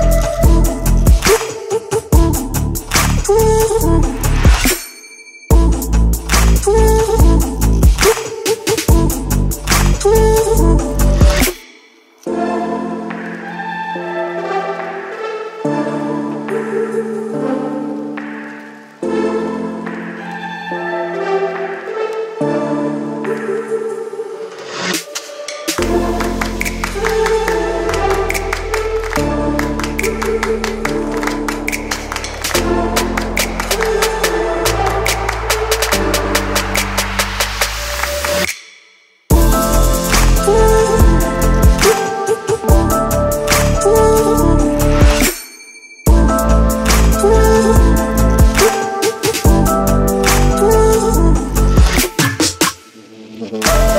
Ooh, ooh, ooh, Mm-hmm.